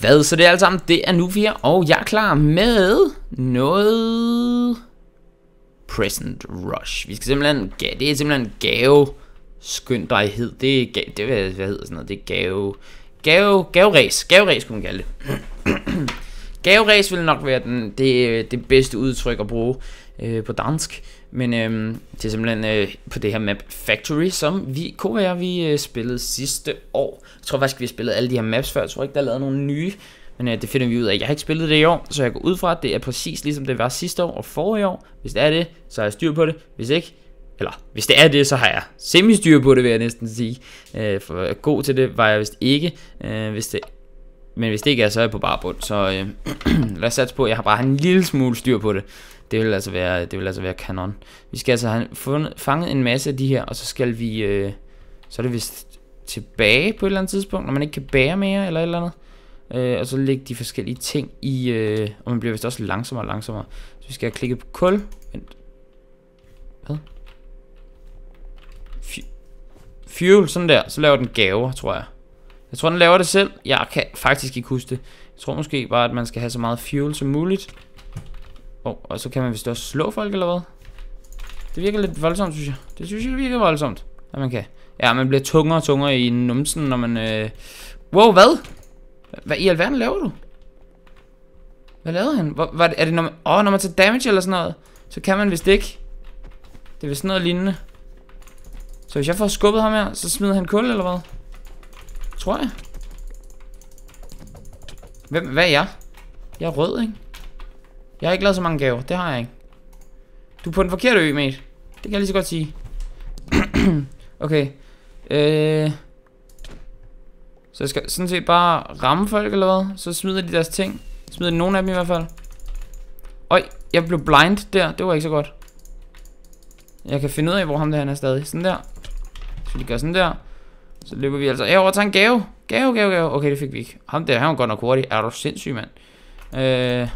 Hvad? Så det er alt sammen, det er nu vi er, og jeg er klar med noget Present Rush. Vi skal simpelthen, ja, det er simpelthen gave skynd dig hed. Det er, ga- det hvad, hvad hedder sådan noget, det er gave, gave, gaveræs, gaveræs kunne man kalde det. gaveræs vil nok være den, det, det bedste udtryk at bruge øh, på dansk. Men øh, det er simpelthen øh, på det her map Factory, som vi, KVR, vi øh, spillede sidste år. Jeg tror faktisk, vi har spillet alle de her maps før. Jeg tror ikke, der er lavet nogle nye. Men øh, det finder vi ud af. Jeg har ikke spillet det i år, så jeg går ud fra, at det er præcis ligesom det var sidste år og forrige år. Hvis det er det, så har jeg styr på det. Hvis ikke, eller hvis det er det, så har jeg semi-styr på det, vil jeg næsten sige. Øh, for god til det var jeg vist ikke. Øh, hvis det, men hvis det ikke er, så er jeg på bare bund. Så øh, lad os satse på, at jeg har bare en lille smule styr på det. Det vil altså være, det vil altså være kanon. Vi skal altså have fundet, fanget en masse af de her, og så skal vi, øh, så er det vist tilbage på et eller andet tidspunkt, når man ikke kan bære mere eller et eller andet. Øh, og så lægge de forskellige ting i, øh, og man bliver vist også langsommere og langsommere. Så vi skal have klikket på kul. Vent. Hvad? Fuel, sådan der. Så laver den gaver, tror jeg. Jeg tror, den laver det selv. Jeg kan faktisk ikke huske det. Jeg tror måske bare, at man skal have så meget fuel som muligt. Oh, og så kan man vist også slå folk, eller hvad? Det virker lidt voldsomt, synes jeg. Det synes jeg virker voldsomt, at man kan. Ja, man bliver tungere og tungere i numsen, når man... Øh... Wow, hvad? Hvad i alverden laver du? Hvad lavede han? Hvor, var det, er det når man... Åh, oh, når man tager damage eller sådan noget, så kan man vist ikke. Det er vist sådan noget lignende. Så hvis jeg får skubbet ham her, så smider han kul, eller hvad? Tror jeg. Hvem, hvad er jeg? Jeg er rød, ikke? Jeg har ikke lavet så mange gaver, det har jeg ikke. Du er på den forkerte ø, mate. Det kan jeg lige så godt sige. okay. Øh... Så jeg skal sådan set bare ramme folk, eller hvad? Så smider de deres ting. Smider de nogen af dem i hvert fald. Øj, jeg blev blind der. Det var ikke så godt. Jeg kan finde ud af, hvor ham der han er stadig. Sådan der. Så vi gør sådan der. Så løber vi altså herover og tager en gave. Gave, gave, gave. Okay, det fik vi ikke. Ham der, han var godt nok hurtig. Er du sindssyg, mand? Øh,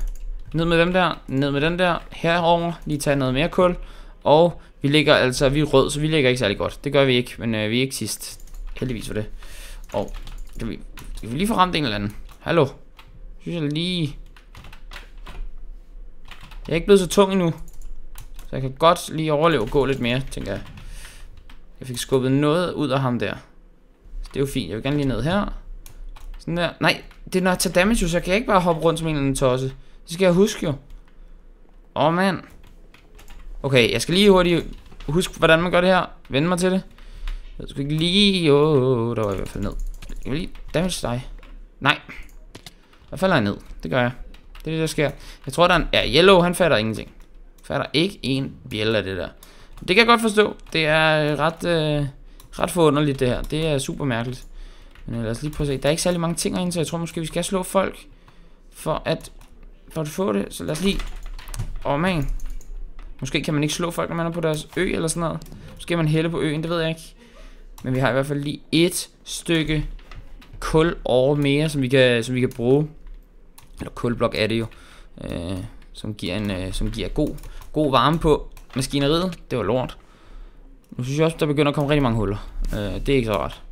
ned med dem der. Ned med den der. Herover. Lige tage noget mere kul. Og vi ligger altså, vi er rød, så vi ligger ikke særlig godt. Det gør vi ikke, men øh, vi er ikke sidst. Heldigvis for det. Og kan vi, kan vi lige få ramt en eller anden? Hallo? Synes jeg lige... Jeg er ikke blevet så tung endnu. Så jeg kan godt lige overleve og gå lidt mere, tænker jeg. Jeg fik skubbet noget ud af ham der. Så det er jo fint. Jeg vil gerne lige ned her. Sådan der. Nej, det er når jeg tager damage, så jeg kan ikke bare hoppe rundt som en eller anden tosse. Det skal jeg huske jo. Åh, oh, mand. Okay, jeg skal lige hurtigt huske, hvordan man gør det her. Vende mig til det. Jeg skal ikke lige... Åh, oh, der var jeg i hvert fald ned. Jeg vil lige damage dig. Nej. Der falder jeg ned. Det gør jeg. Det er det, der sker. Jeg tror, der er en... Ja, Yellow, han fatter ingenting. Fatter ikke en bjælle af det der. Det kan jeg godt forstå. Det er øh, ret, øh, ret forunderligt, det her. Det er super mærkeligt. Men øh, lad os lige prøve at se. Der er ikke særlig mange ting herinde, så jeg tror måske, vi skal slå folk. For at, for at få det. Så lad os lige... Åh, oh, man. Måske kan man ikke slå folk, når man er på deres ø eller sådan noget. Måske man hælde på øen, det ved jeg ikke. Men vi har i hvert fald lige et stykke kul over mere, som vi kan, som vi kan bruge. Eller kulblok er det jo. Øh, som giver, en, øh, som giver god, god varme på maskineriet. Det var lort. Nu synes jeg også, der begynder at komme rigtig mange huller. Øh, det er ikke så rart.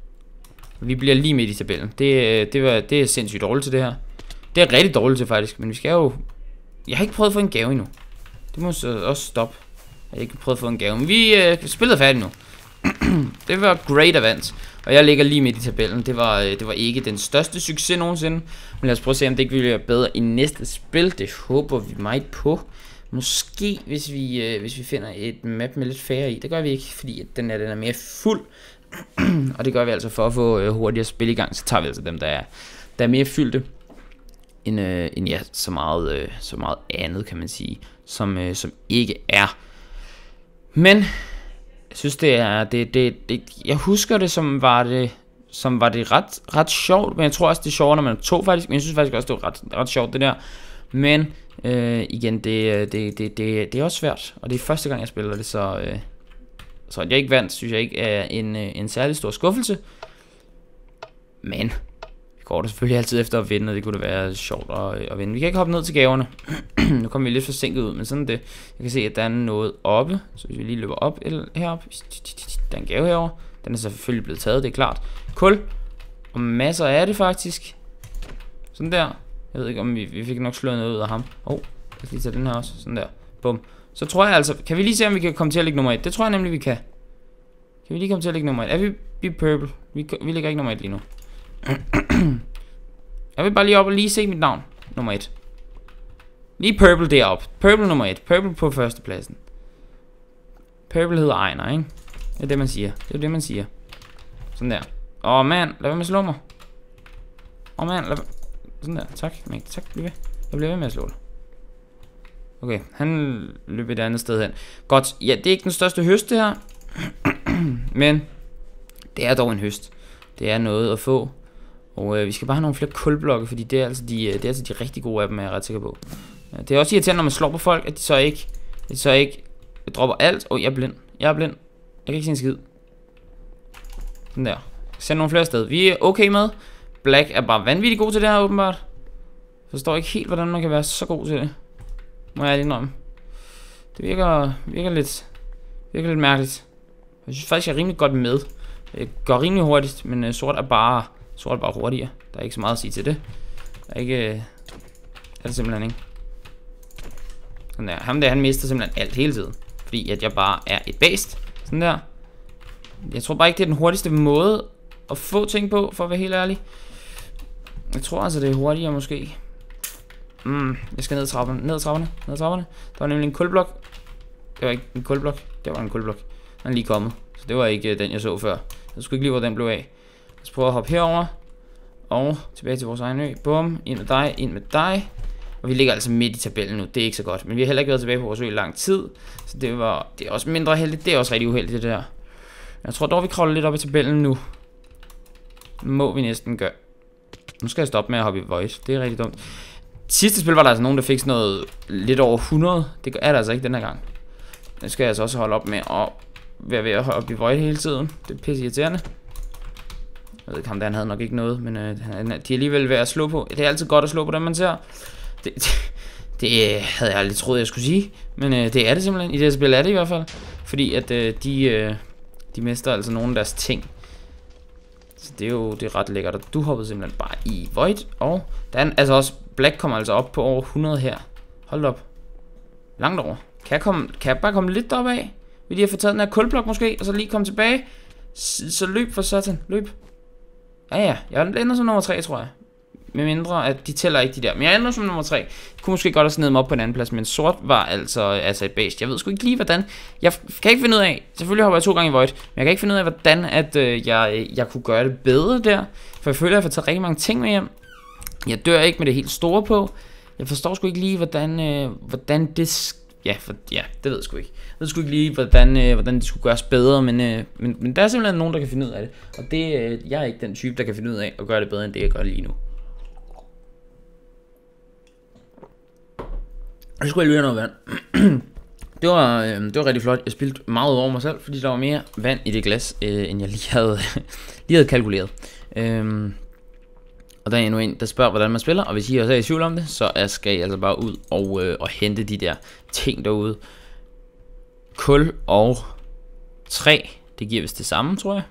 Vi bliver lige midt i tabellen. Det, øh, det, var, det er sindssygt dårligt til det her. Det er rigtig dårligt til faktisk, men vi skal jo... Jeg har ikke prøvet at få en gave endnu. Det må så også stoppe. Jeg har ikke prøvet at få en gave, men vi øh, spiller færdigt nu. det var great event. Og jeg ligger lige midt i tabellen. Det var, øh, det var ikke den største succes nogensinde. Men lad os prøve at se, om det ikke ville være bedre i næste spil. Det håber vi meget på. Måske, hvis vi, øh, hvis vi finder et map med lidt færre i. Det gør vi ikke, fordi at den, er, den er mere fuld. og det gør vi altså for at få øh, hurtigere spil i gang. Så tager vi altså dem, der er, der er mere fyldte. End, øh, end ja, så meget, øh, så meget andet, kan man sige. Som, øh, som ikke er. Men jeg synes det er det, det, det, jeg husker det som var det som var det ret, ret sjovt, men jeg tror også det er sjovt når man er to faktisk, men jeg synes faktisk også det var ret, ret sjovt det der. Men øh, igen, det, øh, det, det, det, det er også svært, og det er første gang jeg spiller det, så, øh, så at jeg ikke vandt, synes jeg ikke er en, øh, en særlig stor skuffelse. Men vi går da selvfølgelig altid efter at vinde, og det kunne da være sjovt at, at vinde. Vi kan ikke hoppe ned til gaverne. nu kommer vi lidt forsinket ud, men sådan det. Jeg kan se, at der er noget oppe, så hvis vi lige løber op eller herop. Der er en gave herover. Den er selvfølgelig blevet taget, det er klart. Kul. Og masser af det faktisk. Sådan der. Jeg ved ikke, om vi, vi fik nok slået noget ud af ham. Åh, oh, jeg skal lige tage den her også. Sådan der. Bum. Så tror jeg altså... Kan vi lige se, om vi kan komme til at ligge nummer 1? Det tror jeg nemlig, vi kan. Kan vi lige komme til at ligge nummer 1? Er vi, vi purple? Vi, vi ligger ikke nummer 1 lige nu. jeg vil bare lige op og lige se mit navn. Nummer 1. Lige purple derop. Purple nummer 1. Purple på førstepladsen. Purple hedder Ejner, ikke? Det er det, man siger. Det er det, man siger. Sådan der. Åh, oh, mand. Lad være med at slå mig. Åh, oh, mand. Lad... Sådan der. Tak, mate. Tak. Bliv ved. Jeg bliver ved med at slå dig. Okay, han løb et andet sted hen. Godt. Ja, det er ikke den største høst, det her. Men det er dog en høst. Det er noget at få. Og øh, vi skal bare have nogle flere kulblokke, fordi det er altså de, øh, det er altså de rigtig gode af dem, er jeg ret sikker på. Det er også irriterende, når man slår på folk, at de så ikke, at de så ikke dropper alt. Åh, oh, jeg er blind. Jeg er blind. Jeg kan ikke se en skid. Sådan der. Send nogle flere sted. Vi er okay med. Black er bare vanvittigt god til det her, åbenbart. Forstår ikke helt, hvordan man kan være så god til det. Må jeg lige indrømme. Det virker, virker lidt, virker lidt mærkeligt. Jeg synes faktisk, jeg er rimelig godt med. Det går rimelig hurtigt, men øh, sort er bare sort er bare hurtigere. Der er ikke så meget at sige til det. Der er ikke... Uh, er det simpelthen ikke. Sådan der. Ham der, han mister simpelthen alt hele tiden. Fordi at jeg bare er et bæst. Sådan der. Jeg tror bare ikke, det er den hurtigste måde at få ting på, for at være helt ærlig. Jeg tror altså, det er hurtigere måske. Mm, jeg skal ned trapperne. Ned trapperne. Ned trapperne. Der var nemlig en kulblok. Det var ikke en kulblok. Det var en kulblok. Den er lige kommet. Så det var ikke øh, den, jeg så før. Jeg skulle ikke lige, hvor den blev af. Lad os prøve at hoppe herover Og tilbage til vores egen ø. Bum. Ind med dig. Ind med dig. Og vi ligger altså midt i tabellen nu. Det er ikke så godt. Men vi har heller ikke været tilbage på vores ø i lang tid. Så det, var, det er også mindre heldigt. Det er også rigtig uheldigt, det der. Jeg tror dog, vi kravler lidt op i tabellen nu. Må vi næsten gøre. Nu skal jeg stoppe med at hoppe i voice. Det er rigtig dumt. Sidste spil var der altså nogen, der fik sådan noget lidt over 100. Det er der altså ikke den her gang. Nu skal jeg altså også holde op med at være ved at hoppe i Void hele tiden. Det er pisse irriterende. Jeg ved ikke, ham der han havde nok ikke noget, men øh, de er alligevel ved at slå på. Det er altid godt at slå på dem, man ser. Det, det, det øh, havde jeg aldrig troet, jeg skulle sige. Men øh, det er det simpelthen. I det her spil er det i hvert fald. Fordi at øh, de, øh, de mister altså nogle af deres ting. Så det er jo det er ret lækkert. Og du hoppede simpelthen bare i Void. Og der er, altså også Black kommer altså op på over 100 her. Hold op. Langt over. Kan jeg, komme, kan jeg bare komme lidt deroppe af? Vil de have fået taget den her kulblok måske? Og så lige komme tilbage? Så, så løb for satan. Løb. Ja ja, jeg ender som nummer 3, tror jeg. Med mindre, at de tæller ikke de der. Men jeg ender som nummer 3. Jeg kunne måske godt have snedet mig op på en anden plads, men sort var altså, altså et base. Jeg ved sgu ikke lige, hvordan... Jeg kan ikke finde ud af... Selvfølgelig hopper jeg to gange i Void, men jeg kan ikke finde ud af, hvordan at, øh, jeg, øh, jeg kunne gøre det bedre der. For jeg føler, at jeg får taget rigtig mange ting med hjem. Jeg dør ikke med det helt store på. Jeg forstår sgu ikke lige, hvordan, øh, hvordan det... Ja, for, ja, det ved jeg sgu ikke. Jeg ved sgu ikke lige, hvordan, øh, hvordan det skulle gøres bedre, men, øh, men, men der er simpelthen nogen, der kan finde ud af det. Og det, øh, jeg er ikke den type, der kan finde ud af at gøre det bedre, end det jeg gør lige nu. Jeg skulle lige have noget vand. det, var, øh, det var rigtig flot. Jeg spildte meget over mig selv, fordi der var mere vand i det glas, øh, end jeg lige havde, lige havde kalkuleret. Øh, og der er endnu en, der spørger, hvordan man spiller, og hvis I også er i tvivl om det, så skal I altså bare ud og, øh, og hente de der ting derude. Kul og træ, det giver vist det samme, tror jeg.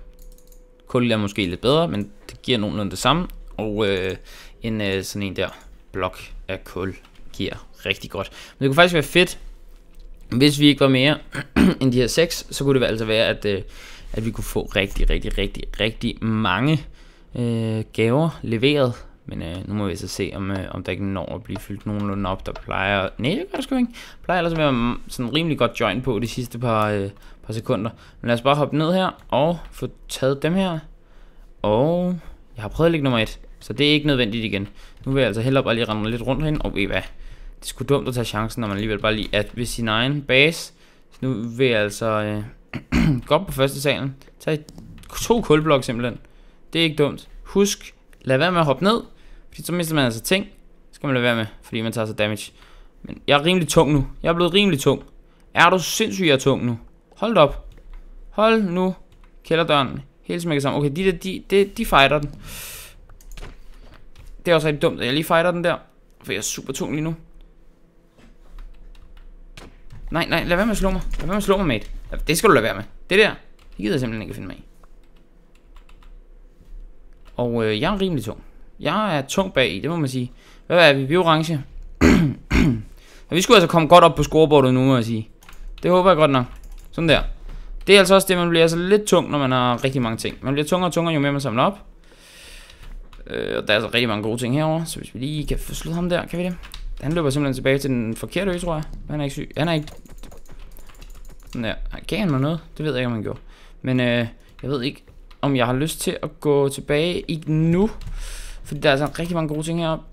Kul er måske lidt bedre, men det giver nogenlunde det samme. Og øh, en øh, sådan en der blok af kul giver rigtig godt. Men det kunne faktisk være fedt, hvis vi ikke var mere end de her seks, så kunne det altså være, at, øh, at vi kunne få rigtig, rigtig, rigtig, rigtig mange øh, gaver leveret. Men øh, nu må vi så se, om, øh, om der ikke når at blive fyldt nogenlunde op. Der plejer... Nej, det gør det sgu ikke. Plejer ellers at være sådan rimelig godt joint på de sidste par, øh, par sekunder. Men lad os bare hoppe ned her og få taget dem her. Og jeg har prøvet at lægge nummer 1, så det er ikke nødvendigt igen. Nu vil jeg altså hellere bare lige rende lidt rundt herinde. Og ved hvad? Det er sgu dumt at tage chancen, når man alligevel bare lige er ved sin egen base. Så nu vil jeg altså øh, gå op på første salen. Tag to kulblok simpelthen. Det er ikke dumt. Husk, lad være med at hoppe ned, fordi så mister man altså ting. Så skal man lade være med, fordi man tager så damage. Men jeg er rimelig tung nu. Jeg er blevet rimelig tung. Er du sindssygt, jeg er tung nu? Hold op. Hold nu kælderdøren helt smækket sammen. Okay, de der, de, de, de fighter den. Det er også rigtig dumt, at jeg lige fighter den der. For jeg er super tung lige nu. Nej, nej, lad være med at slå mig. Lad være med at slå mig, mate. Det skal du lade være med. Det der, det gider jeg simpelthen ikke at finde mig i. Og øh, jeg er rimelig tung. Jeg er tung bag i, det må man sige. Hvad er vi? Vi er orange. ja, vi skulle altså komme godt op på scorebordet nu, må jeg sige. Det håber jeg godt nok. Sådan der. Det er altså også det, man bliver altså lidt tung, når man har rigtig mange ting. Man bliver tungere og tungere, jo mere man samler op. Øh, og der er altså rigtig mange gode ting herover, så hvis vi lige kan få slået ham der, kan vi det? Han løber simpelthen tilbage til den forkerte ø, tror jeg. Han er ikke syg. Han er ikke... Sådan der. Gav han mig noget? Det ved jeg ikke, om han gjorde. Men øh, jeg ved ikke, om jeg har lyst til at gå tilbage i nu. Fordi der er altså rigtig mange gode ting heroppe.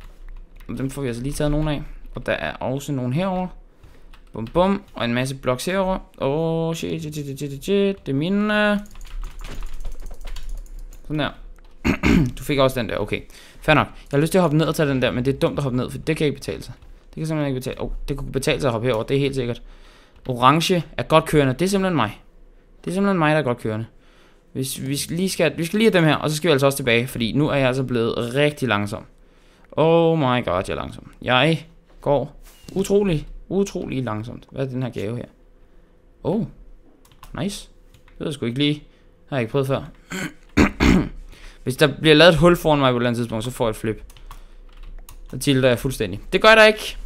Og dem får vi altså lige taget nogle af. Og der er også nogle herover. Bum bum. Og en masse bloks herover. Åh, oh, shit, shit, shit, shit, shit. Det er mine. Øh. Sådan der. du fik også den der, okay. Fair nok. Jeg har lyst til at hoppe ned og tage den der, men det er dumt at hoppe ned, for det kan ikke betale sig. Det kan simpelthen ikke betale. Oh, det kunne betale sig at hoppe herover, det er helt sikkert. Orange er godt kørende, det er simpelthen mig. Det er simpelthen mig, der er godt kørende. Hvis vi skal lige skal, vi skal lige have dem her, og så skal vi altså også tilbage, fordi nu er jeg altså blevet rigtig langsom. Oh my god, jeg er langsom. Jeg går utrolig, utrolig langsomt. Hvad er den her gave her? Oh, nice. Det ved jeg sgu ikke lige. Det har jeg ikke prøvet før. Hvis der bliver lavet et hul foran mig på et eller andet tidspunkt, så får jeg et flip. Så tilter jeg fuldstændig. Det gør der ikke.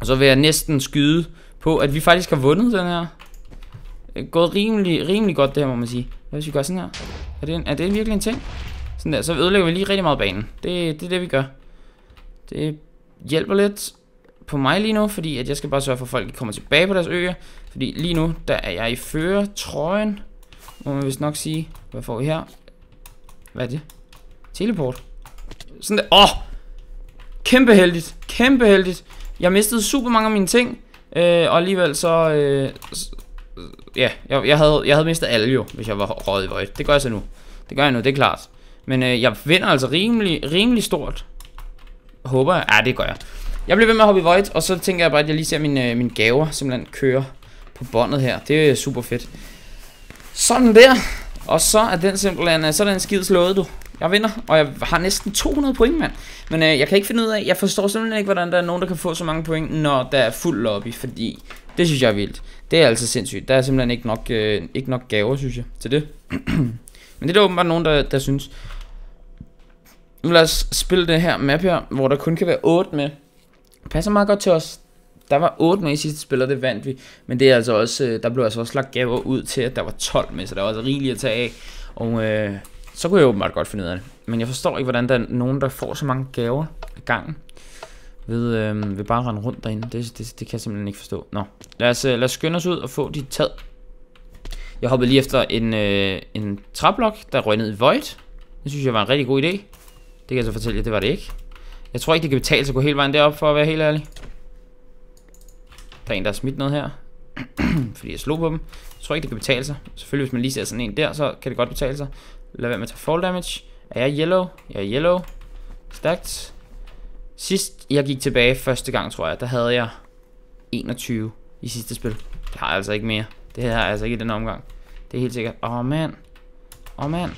Og så vil jeg næsten skyde på, at vi faktisk har vundet den her. Øh, gået rimelig, rimelig godt det her, må man sige. Hvad hvis vi gør sådan her? Er det, en, er det virkelig en ting? Sådan der, så ødelægger vi lige rigtig meget banen. Det, det er det, vi gør. Det hjælper lidt på mig lige nu, fordi at jeg skal bare sørge for, at folk kommer tilbage på deres øer. Fordi lige nu, der er jeg i føre trøjen. Må man vist nok sige. Hvad får vi her? Hvad er det? Teleport. Sådan der. Åh! Oh! Kæmpe heldigt. Kæmpe heldigt. Jeg mistede super mange af mine ting. Øh, og alligevel så... Øh, ja, jeg, jeg, havde, jeg havde mistet alle jo, hvis jeg var røget i Void. Det gør jeg så nu. Det gør jeg nu, det er klart. Men øh, jeg vinder altså rimelig, rimelig stort. Håber jeg. Ja, det gør jeg. Jeg bliver ved med at hoppe i Void, og så tænker jeg bare, at jeg lige ser mine, øh, mine gaver simpelthen køre på båndet her. Det er super fedt. Sådan der. Og så er den simpelthen, øh, så er den skid slået, du. Jeg vinder, og jeg har næsten 200 point, mand. Men øh, jeg kan ikke finde ud af, jeg forstår simpelthen ikke, hvordan der er nogen, der kan få så mange point, når der er fuld lobby, fordi det synes jeg er vildt. Det er altså sindssygt. Der er simpelthen ikke nok, øh, ikke nok gaver, synes jeg, til det. Men det er der åbenbart nogen, der, der synes. Nu lad os spille det her map her, hvor der kun kan være 8 med. Passer meget godt til os. Der var 8 med i sidste spil, og det vandt vi. Men det er altså også, øh, der blev altså også lagt gaver ud til, at der var 12 med, så der var altså rigeligt at tage af. Og øh, så kunne jeg åbenbart godt finde ud af det. Men jeg forstår ikke, hvordan der er nogen, der får så mange gaver i gangen. Ved, øh, ved bare at rende rundt derinde. Det, det, det kan jeg simpelthen ikke forstå. Nå, lad os, øh, lad os skynde os ud og få de tag. Jeg hoppede lige efter en, øh, en træblok, der røg ned i Void. Det synes jeg var en rigtig god idé. Det kan jeg så fortælle jer, det var det ikke. Jeg tror ikke, det kan betale sig at gå hele vejen derop, for at være helt ærlig. Der er en, der har smidt noget her. fordi jeg slog på dem. Jeg tror ikke, det kan betale sig. Selvfølgelig, hvis man lige ser sådan en der, så kan det godt betale sig. Lad være med at tage fall damage. Er jeg yellow? Jeg er yellow. Stacked. Sidst jeg gik tilbage første gang, tror jeg, der havde jeg 21 i sidste spil. Det har jeg altså ikke mere. Det har jeg altså ikke i den omgang. Det er helt sikkert. Åh, oh, mand. Åh, oh, mand.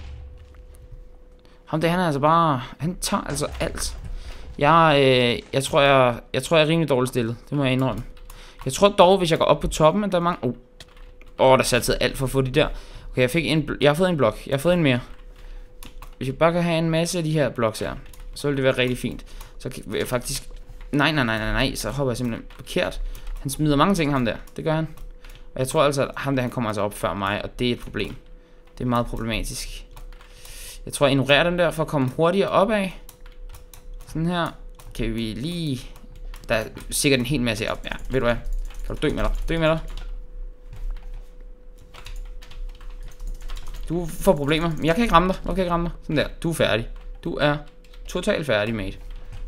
Ham det, han er altså bare... Han tager altså alt. Jeg, øh, jeg, tror, jeg, jeg tror, jeg er rimelig dårligt stillet. Det må jeg indrømme. Jeg tror dog, hvis jeg går op på toppen, at der er mange... Åh, oh. oh, der satte alt for at få de der. Okay, jeg, fik en, jeg har fået en blok. Jeg har fået en mere. Hvis jeg bare kan have en masse af de her bloks her, så vil det være rigtig fint. Så vil jeg faktisk... Nej, nej, nej, nej, nej. Så hopper jeg simpelthen forkert. Han smider mange ting, ham der. Det gør han. Og jeg tror altså, at ham der, han kommer altså op før mig, og det er et problem. Det er meget problematisk. Jeg tror, jeg ignorerer den der, for at komme hurtigere opad. Sådan her. Kan vi lige... Der er sikkert en hel masse op. Ja, ved du hvad? Kan du dø med dig? Dø med dig. Du får problemer. Men jeg kan ikke ramme dig. Jeg kan ikke ramme dig. Sådan der. Du er færdig. Du er totalt færdig, mate.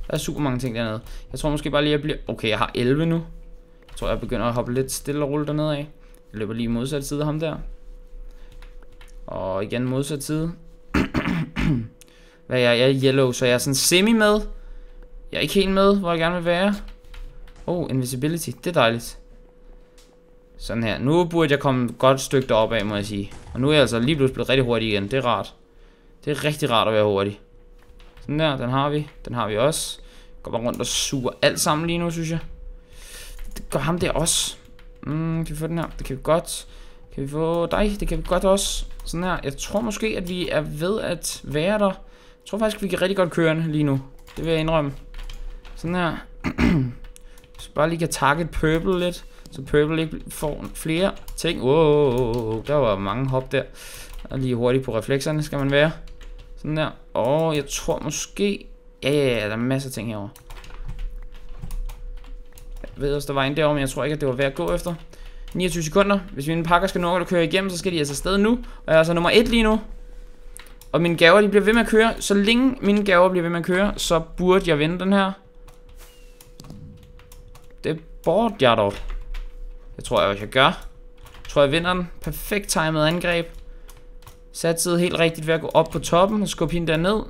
Der er super mange ting dernede. Jeg tror måske bare lige, at jeg bliver... Okay, jeg har 11 nu. Jeg tror, jeg begynder at hoppe lidt stille og roligt dernede af. Jeg løber lige modsat side af ham der. Og igen modsat side. Hvad er jeg? Jeg er yellow, så jeg er sådan semi med. Jeg er ikke helt med, hvor jeg gerne vil være. Oh, invisibility. Det er dejligt. Sådan her. Nu burde jeg komme et godt stykke deroppe af, må jeg sige. Og nu er jeg altså lige pludselig blevet rigtig hurtig igen. Det er rart. Det er rigtig rart at være hurtig. Sådan der, den har vi. Den har vi også. Går bare rundt og suger alt sammen lige nu, synes jeg. Det gør ham der også. Mm, kan vi få den her? Det kan vi godt. Kan vi få dig? Det kan vi godt også. Sådan her. Jeg tror måske, at vi er ved at være der. Jeg tror faktisk, vi kan rigtig godt kørende lige nu. Det vil jeg indrømme. Sådan her. Så bare lige kan target purple lidt. Så purple ikke får flere ting. Wow, der var mange hop der. Og lige hurtigt på reflekserne skal man være. Sådan der. Og jeg tror måske... Ja, ja, ja, der er masser af ting herovre. Jeg ved også, der var en derovre, men jeg tror ikke, at det var værd at gå efter. 29 sekunder. Hvis mine pakker skal nå at køre igennem, så skal de altså afsted nu. Og jeg er altså nummer 1 lige nu. Og mine gaver, de bliver ved med at køre. Så længe mine gaver bliver ved med at køre, så burde jeg vinde den her. Det burde jeg dog. Det tror jeg også, jeg gør. Jeg tror, jeg vinder den. Perfekt timet angreb. Satsede helt rigtigt ved at gå op på toppen og skubbe hende derned.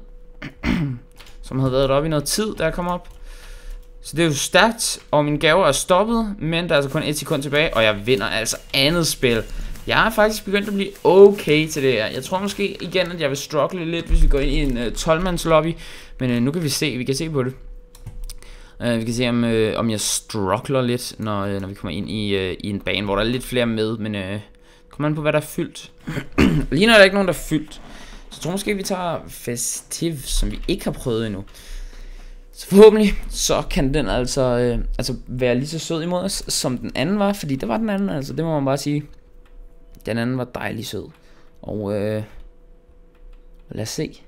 Som havde været deroppe i noget tid, da jeg kom op. Så det er jo stærkt, og min gave er stoppet, men der er altså kun et sekund tilbage, og jeg vinder altså andet spil. Jeg er faktisk begyndt at blive okay til det her. Jeg tror måske igen, at jeg vil struggle lidt, hvis vi går ind i en øh, uh, 12-mands lobby. Men uh, nu kan vi se, vi kan se på det. Uh, vi kan se, om, uh, om jeg struggler lidt, når, uh, når vi kommer ind i, uh, i en bane, hvor der er lidt flere med. Men uh, kommer an på, hvad der er fyldt. Lige nu er der ikke nogen, der er fyldt. Så jeg tror måske, vi tager Festiv, som vi ikke har prøvet endnu. Så forhåbentlig, så kan den altså, øh, altså være lige så sød imod os, som den anden var. Fordi det var den anden, altså det må man bare sige. Den anden var dejlig sød. Og øh, lad os se.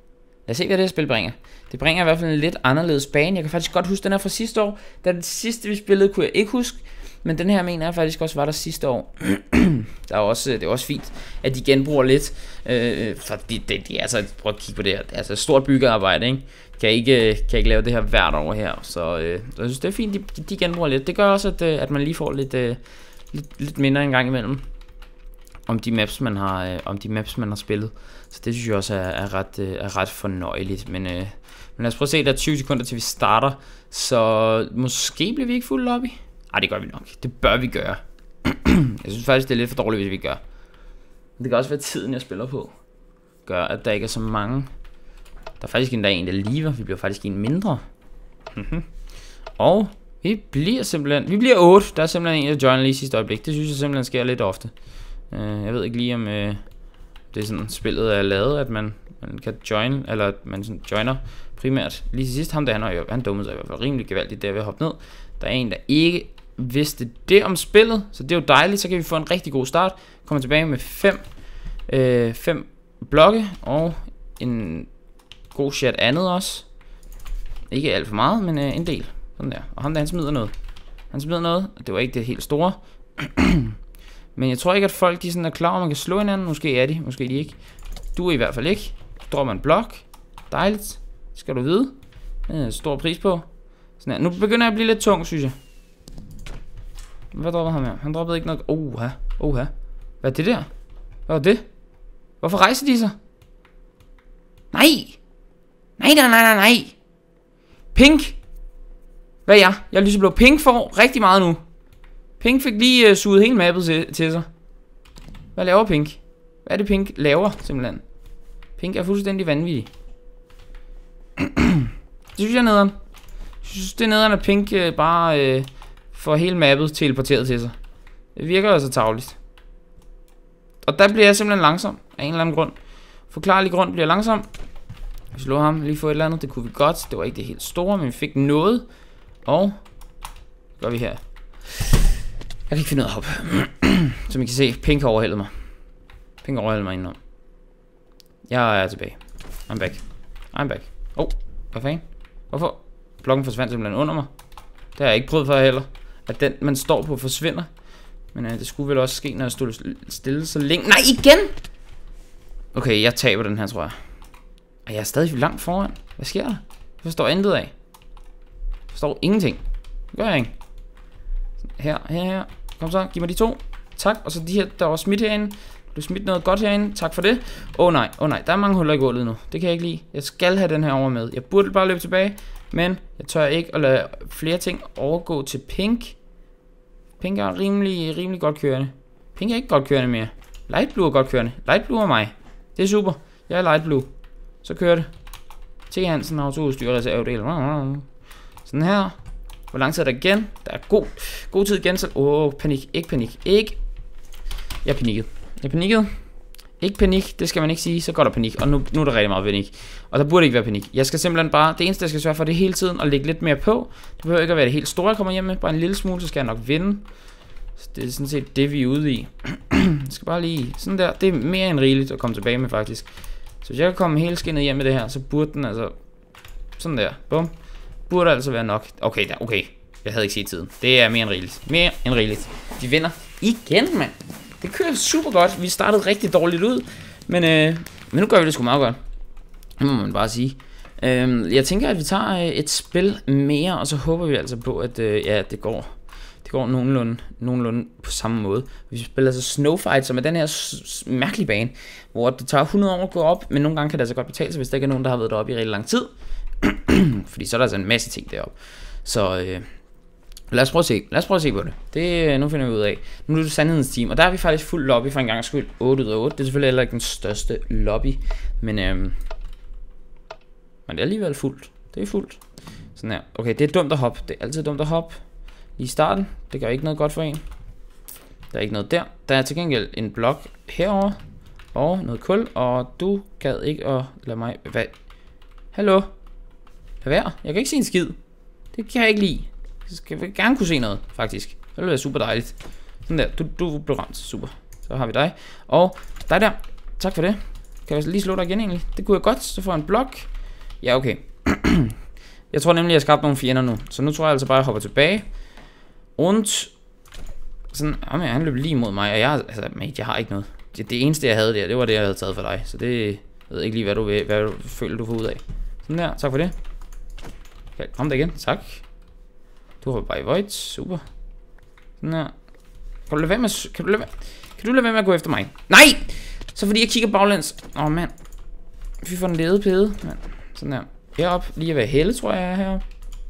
Lad os se, hvad det her spil bringer. Det bringer i hvert fald en lidt anderledes bane. Jeg kan faktisk godt huske den her fra sidste år. Da det sidste, vi spillede, kunne jeg ikke huske. Men den her mener jeg faktisk også var der sidste år. der er også, øh, det er også fint, at de genbruger lidt. Øh, for det, det, det er altså, prøv at kigge på det her. Det er altså et stort byggearbejde, ikke? Kan ikke, øh, kan ikke lave det her hvert år her. Så øh, jeg synes, det er fint, de, de genbruger lidt. Det gør også, at, øh, at man lige får lidt, øh, lidt, lidt mindre en gang imellem om de maps man har øh, om de maps man har spillet. Så det synes jeg også er, er ret øh, er ret fornøjeligt, men øh, men lad os prøve at se, der er 20 sekunder til vi starter. Så måske bliver vi ikke fuld lobby. Ej, det gør vi nok. Det bør vi gøre. jeg synes faktisk, det er lidt for dårligt, hvis vi gør. Det kan også være tiden, jeg spiller på. Gør, at der ikke er så mange. Der er faktisk endda en, der lever. Vi bliver faktisk en mindre. Mhm. Og vi bliver simpelthen... Vi bliver 8. Der er simpelthen en, der joiner lige sidste øjeblik. Det synes jeg simpelthen sker lidt ofte. Uh, jeg ved ikke lige, om uh, det er sådan, spillet er lavet, at man, man kan join, eller at man sådan joiner primært. Lige til sidst, ham der, han, har jo, han dummede sig i hvert fald rimelig gevaldigt der ved at hoppe ned. Der er en, der ikke vidste det om spillet, så det er jo dejligt. Så kan vi få en rigtig god start. Kommer tilbage med 5 øh, fem blokke og en god shot andet også. Ikke alt for meget, men øh, en del. Sådan der. Og ham der, han smider noget. Han smider noget, og det var ikke det helt store. men jeg tror ikke, at folk de sådan er klar, at man kan slå hinanden. Måske er de, måske de ikke. Du er i hvert fald ikke. Dropper en blok. Dejligt. Det skal du vide. Øh, stor pris på. Sådan her. Nu begynder jeg at blive lidt tung, synes jeg. Hvad droppede han her? Han droppede ikke noget. Oha. Oha. Hvad er det der? Hvad var det? Hvorfor rejser de sig? Nej! Nej, nej, nej, nej, nej! Pink! Hvad er jeg? Jeg er lyseblå. Pink får rigtig meget nu. Pink fik lige uh, suget hele mappet til, til sig. Hvad laver Pink? Hvad er det Pink laver, simpelthen? Pink er fuldstændig vanvittig. det synes jeg er nederen. Jeg synes, det er nederen, at Pink uh, bare uh, får hele mappet teleporteret til sig. Det virker altså tavligt. Og der bliver jeg simpelthen langsom af en eller anden grund. Forklarlig grund bliver langsom. Vi slår ham lige få et eller andet. Det kunne vi godt. Det var ikke det helt store, men vi fik noget. Og gør vi her. Jeg kan ikke finde ud af at hoppe. Som I kan se, Pink har overhældet mig. Pink har overhældet mig indenom. Jeg er tilbage. I'm back. I'm back. Oh, hvad fanden? Hvorfor? Blokken forsvandt simpelthen under mig. Det har jeg ikke prøvet før heller. At den, man står på, forsvinder. Men øh, det skulle vel også ske, når jeg stod stille så længe. Nej, igen! Okay, jeg taber den her, tror jeg. Og jeg er stadig langt foran. Hvad sker der? Jeg forstår intet af. Jeg forstår ingenting. Det gør jeg ikke. Her, her, her. Kom så, giv mig de to. Tak. Og så de her, der var smidt herinde. Du smidt noget godt herinde. Tak for det. Åh oh, nej, åh oh, nej. Der er mange huller i gulvet nu. Det kan jeg ikke lide. Jeg skal have den her over med. Jeg burde bare løbe tilbage. Men jeg tør ikke at lade flere ting overgå til pink. Pink er rimelig, rimelig godt kørende. Pink er ikke godt kørende mere. Light blue er godt kørende. Light blue er mig. Det er super. Jeg er light blue. Så kører det. T. Hansen, autoudstyr, reservedel. Altså Sådan her. Hvor lang tid er der igen? Der er god, god tid igen. Åh, oh, panik. Ikke panik. Ikke. Jeg panikkede. Jeg panikkede. Ikke panik, det skal man ikke sige, så går der panik. Og nu, nu er der rigtig meget panik. Og der burde ikke være panik. Jeg skal simpelthen bare, det eneste jeg skal sørge for, det er hele tiden at lægge lidt mere på. Det behøver ikke at være det helt store, jeg kommer hjem med. Bare en lille smule, så skal jeg nok vinde. Så det er sådan set det, vi er ude i. jeg skal bare lige, sådan der, det er mere end rigeligt at komme tilbage med faktisk. Så hvis jeg kan komme hele skinnet hjem med det her, så burde den altså, sådan der, bum. Burde altså være nok. Okay, der, okay. Jeg havde ikke set tiden. Det er mere end rigeligt. Mere end rigeligt. De vinder igen, mand. Det kører super godt. Vi startede rigtig dårligt ud. Men, øh, men nu gør vi det sgu meget godt. Det må man bare sige. Øh, jeg tænker, at vi tager øh, et spil mere, og så håber vi altså på, at øh, ja, det går det går nogenlunde, nogenlunde på samme måde. Vi spiller altså Snowfight, som er den her mærkelige bane, hvor det tager 100 år at gå op, men nogle gange kan det altså godt betale sig, hvis der ikke er nogen, der har været deroppe i rigtig lang tid. Fordi så er der altså en masse ting deroppe. Så øh, lad os prøve at se. Lad os prøve at se på det. Det øh, nu finder vi ud af. Nu er det sandhedens team, og der er vi faktisk fuld lobby for en gang skyld. 8 ud af 8. Det er selvfølgelig heller ikke den største lobby, men, øhm, men det er alligevel fuldt. Det er fuldt. Sådan her. Okay, det er dumt at hoppe. Det er altid dumt at hoppe i starten. Det gør ikke noget godt for en. Der er ikke noget der. Der er til gengæld en blok herover og noget kul, og du gad ikke at lade mig... Hvad? Hallo? Lad være. Jeg kan ikke se en skid. Det kan jeg ikke lide. Jeg vi gerne kunne se noget, faktisk. Det ville være super dejligt. Sådan der. Du, du blev ramt. Super. Så har vi dig. Og dig der. Tak for det. Kan jeg lige slå dig igen egentlig? Det kunne jeg godt. Så får jeg en blok. Ja, okay. jeg tror nemlig, jeg har skabt nogle fjender nu. Så nu tror jeg altså bare, at jeg hopper tilbage. Und sådan, jamen, han løb lige mod mig, og jeg, altså, mate, jeg har ikke noget. Det, det, eneste, jeg havde der, det var det, jeg havde taget for dig. Så det, jeg ved ikke lige, hvad du, vil, hvad du føler, du får ud af. Sådan der, tak for det. Okay, kom der igen, tak. Du har bare i void, super. Sådan. Kan du lade være med, kan du lade være, kan du lade være med at gå efter mig? Nej! Så fordi jeg kigger baglæns. Åh, oh, mand. Vi får den lede pæde, mand. Sådan der. Herop, lige at være helle, tror jeg, er heroppe.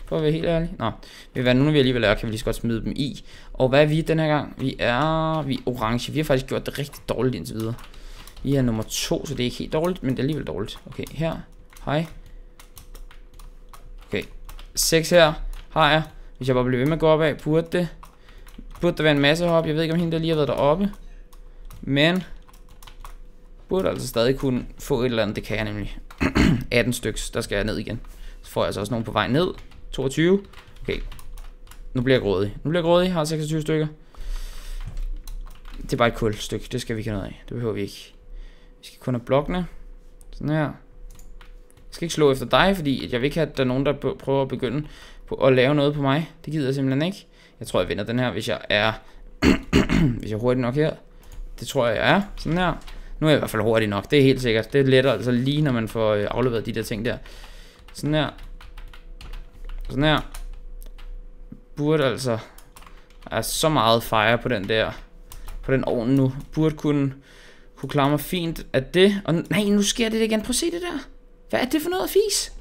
For at være helt ærlig. Nå, ved hvad, nu når vi alligevel er, kan vi lige så godt smide dem i. Og hvad er vi den her gang? Vi er, vi er orange. Vi har faktisk gjort det rigtig dårligt indtil videre. Vi er nummer to, så det er ikke helt dårligt, men det er alligevel dårligt. Okay, her. Hej. Okay. 6 her har jeg. Hvis jeg bare bliver ved med at gå opad, burde det. Burde der være en masse hop. Jeg ved ikke, om hende der lige har været deroppe. Men. Burde altså stadig kunne få et eller andet. Det kan jeg nemlig. 18 styks. Der skal jeg ned igen. Så får jeg altså også nogen på vej ned. 22. Okay. Nu bliver jeg grådig. Nu bliver jeg grådig. Jeg har 26 stykker. Det er bare et kulstykke. Det skal vi ikke have noget af. Det behøver vi ikke. Vi skal kun have blokkene. Sådan her. Jeg skal ikke slå efter dig, fordi jeg vil ikke have, at der er nogen, der prøver at begynde på at lave noget på mig. Det gider jeg simpelthen ikke. Jeg tror, jeg vinder den her, hvis jeg er... hvis jeg er hurtig nok her. Det tror jeg, jeg er. Sådan her. Nu er jeg i hvert fald hurtig nok. Det er helt sikkert. Det er lettere, altså lige når man får øh, afleveret de der ting der. Sådan her. Sådan her. Burde altså... Er så meget fire på den der... På den ovn nu. Burde kunne, kunne klare mig fint af det. Og nej, nu sker det igen. Prøv at se det der. Hvad er det for noget fis?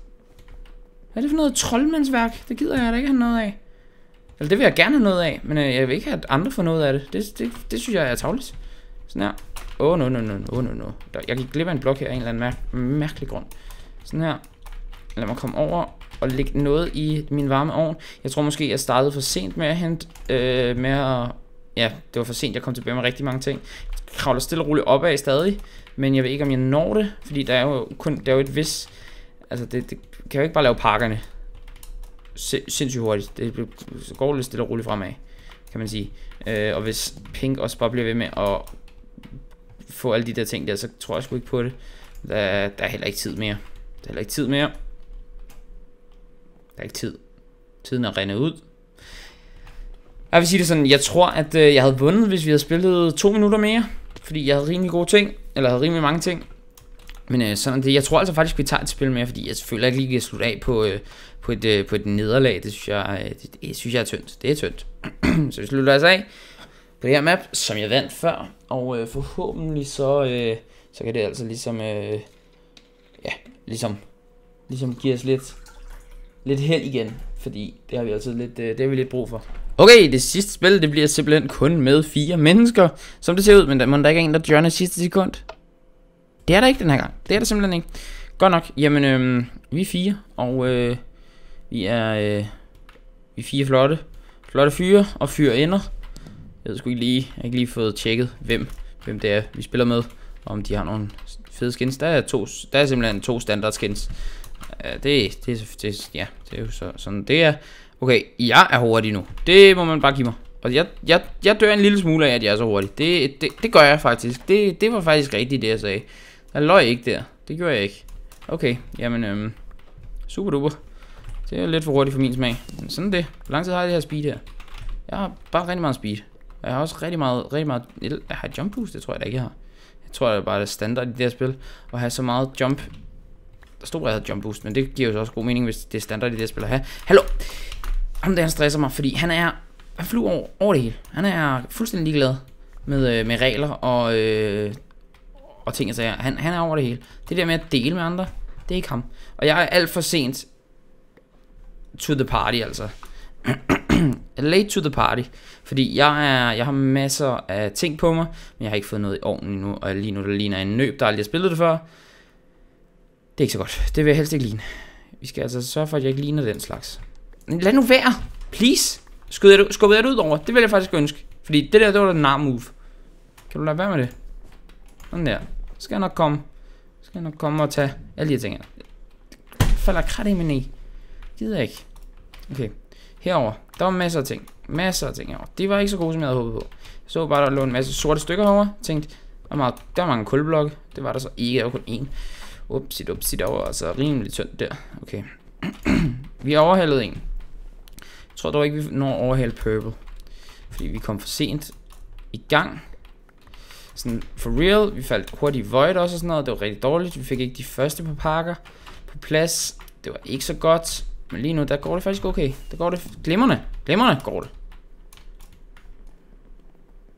Hvad er det for noget troldmandsværk? Det gider jeg da ikke have noget af. Eller det vil jeg gerne have noget af, men øh, jeg vil ikke have, at andre får noget af det. Det, det, det synes jeg er tavligt. Sådan her. Åh, oh, no, no, no, no, no, no. Jeg gik glip af en blok her af en eller anden mær mærkelig grund. Sådan her. Lad mig komme over og lægge noget i min varme ovn. Jeg tror måske, jeg startede for sent med at hente, øh, med at, ja, det var for sent, jeg kom tilbage med rigtig mange ting. Jeg kravler stille og roligt opad stadig, men jeg ved ikke, om jeg når det, fordi der er jo kun, der er jo et vis, altså det, det kan jeg ikke bare lave pakkerne sindssygt hurtigt. Det går lidt stille og roligt fremad, kan man sige. Øh, og hvis Pink også bare bliver ved med at få alle de der ting der, så tror jeg sgu ikke på det. Der, der er heller ikke tid mere. Der er heller ikke tid mere. Der er ikke tid. Tiden er rendet ud. Jeg vil sige det sådan, jeg tror, at øh, jeg havde vundet, hvis vi havde spillet to minutter mere. Fordi jeg havde rimelig gode ting, eller havde rimelig mange ting. Men øh, sådan det. Jeg tror altså faktisk, vi tager et spil mere, fordi jeg føler ikke lige, at slutte af på, øh, på, et, øh, på et nederlag. Det synes jeg, øh, det, det, synes jeg er tyndt. Det er tyndt. så vi slutter altså af på det her map, som jeg vandt før. Og øh, forhåbentlig så, øh, så kan det altså ligesom, øh, ja, ligesom, ligesom give os lidt lidt held igen, fordi det har vi altid lidt, øh, det har vi lidt brug for. Okay, det sidste spil, det bliver simpelthen kun med fire mennesker, som det ser ud, men der må der ikke er en, der joiner sidste sekund. Det er der ikke den her gang. Det er der simpelthen ikke. Godt nok. Jamen, øh, vi er fire, og øh, vi er, øh, vi er fire flotte, flotte fyre og fyre ender. Jeg ved sgu ikke lige, jeg har ikke lige fået tjekket, hvem, hvem det er, vi spiller med. om de har nogle fede skins. Der er, to, der er simpelthen to standard skins. Det, det, det, det, ja, det er jo så, sådan det er. Okay, jeg er hurtig nu. Det må man bare give mig. Og jeg, jeg, jeg dør en lille smule af, at jeg er så hurtig. Det, det, det gør jeg faktisk. Det, det var faktisk rigtigt, det jeg sagde. Jeg løg ikke der. Det gjorde jeg ikke. Okay, jamen øhm, super duper. Det er lidt for hurtigt for min smag. Men sådan det. Hvor lang tid har jeg det her speed her? Jeg har bare rigtig meget speed. Jeg har også rigtig meget, rigtig meget... Jeg har jump boost, det tror jeg da ikke, jeg har. Jeg tror, det er bare det standard i det her spil. At have så meget jump... Der stod, at jeg havde jump boost, men det giver jo også god mening, hvis det er standard i det her spil at have. Hallo! Ham der, han stresser mig, fordi han er... Han flyver over, over det hele. Han er fuldstændig ligeglad med, øh, med regler og, øh, og ting og sager. Han, han er over det hele. Det der med at dele med andre, det er ikke ham. Og jeg er alt for sent to the party, altså. Late to the party. Fordi jeg, er, jeg har masser af ting på mig, men jeg har ikke fået noget i ovnen endnu, og lige nu der ligner en nøb, der aldrig har spillet det før. Det er ikke så godt. Det vil jeg helst ikke ligne. Vi skal altså sørge for, at jeg ikke ligner den slags. Lad nu være. Please. Skubber jeg, skubber jeg det ud over? Det vil jeg faktisk ønske. Fordi det der, det var da en move. Kan du lade være med det? Sådan der. Så skal jeg nok komme. Så skal jeg nok komme og tage alle de her ting her. Falder krat i min i. Gider jeg ikke. Okay. Herover. Der var masser af ting. Masser af ting herovre. De var ikke så gode, som jeg havde håbet på. Jeg så bare, der lå en masse sorte stykker herovre. Tænkte, der var, meget, der var mange kulblokke. Det var der så ikke. Der var kun én. Upsi, upsi, der var altså rimelig tyndt der. Okay. vi har overhalet en. Jeg tror dog ikke, vi når at overhale Purple. Fordi vi kom for sent i gang. Sådan for real. Vi faldt hurtigt Void også og sådan noget. Det var rigtig dårligt. Vi fik ikke de første par pakker på plads. Det var ikke så godt. Men lige nu, der går det faktisk okay. Der går det glimrende. Glimrende går det.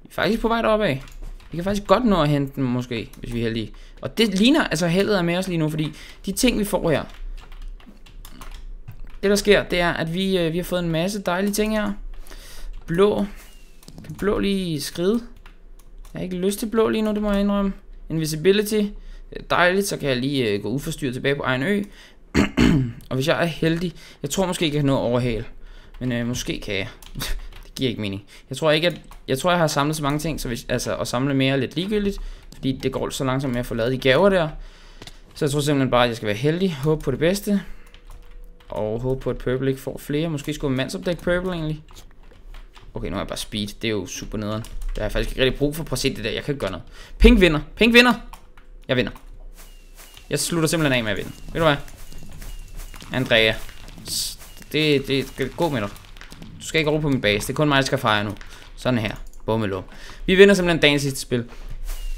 Vi er faktisk på vej deroppe af. Vi kan faktisk godt nå at hente den måske, hvis vi er heldige. Og det ligner, altså heldet er med os lige nu, fordi de ting vi får her. Det der sker, det er, at vi, øh, vi har fået en masse dejlige ting her. Blå. Kan blå lige skride? Jeg har ikke lyst til blå lige nu, det må jeg indrømme. Invisibility. Dejligt, så kan jeg lige øh, gå uforstyrret tilbage på egen ø. og hvis jeg er heldig, jeg tror måske ikke, jeg kan nå overhale. Men øh, måske kan jeg. det giver ikke mening. Jeg tror ikke, at jeg tror, jeg har samlet så mange ting, så hvis, altså at samle mere er lidt ligegyldigt, fordi det går så langsomt med at få lavet de gaver der. Så jeg tror simpelthen bare, at jeg skal være heldig, håbe på det bedste. Og håbe på, at Purple ikke får flere. Måske skulle mandsopdække Purple egentlig. Okay, nu er jeg bare speed. Det er jo super nederen. Det har jeg faktisk ikke rigtig brug for. Prøv at se det der. Jeg kan ikke gøre noget. Pink vinder. Pink vinder. Jeg vinder. Jeg slutter simpelthen af med at vinde. Ved du hvad? Andrea. Det, det skal gå med dig. Du skal ikke over på min base. Det er kun mig, der skal fejre nu. Sådan her. Bummelum. Vi vinder simpelthen dagens sidste spil.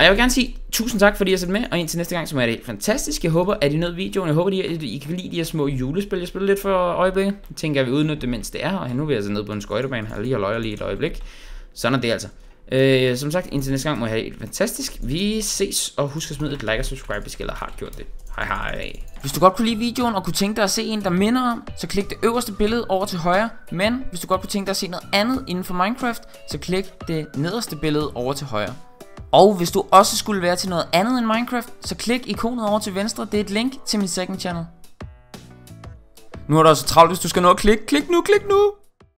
Og jeg vil gerne sige tusind tak, fordi I har set med, og indtil næste gang, så er det helt fantastisk. Jeg håber, at I nød videoen. Jeg håber, at I kan lide de her små julespil, jeg spiller lidt for øjeblikket. Jeg tænker, at vi udnytter det, mens det er, og nu er jeg altså ned på en skøjtebane. og lige holde lige et øjeblik. Sådan er det altså. Øh, som sagt, indtil næste gang må I have det helt fantastisk. Vi ses, og husk at smide et like og subscribe, hvis I har gjort det. Hej hej. Hvis du godt kunne lide videoen og kunne tænke dig at se en, der minder om, så klik det øverste billede over til højre. Men hvis du godt kunne tænke dig at se noget andet inden for Minecraft, så klik det nederste billede over til højre. Og hvis du også skulle være til noget andet end Minecraft, så klik ikonet over til venstre. Det er et link til min second channel. Nu er der så altså travlt, hvis du skal nå at klikke. Klik nu, klik nu!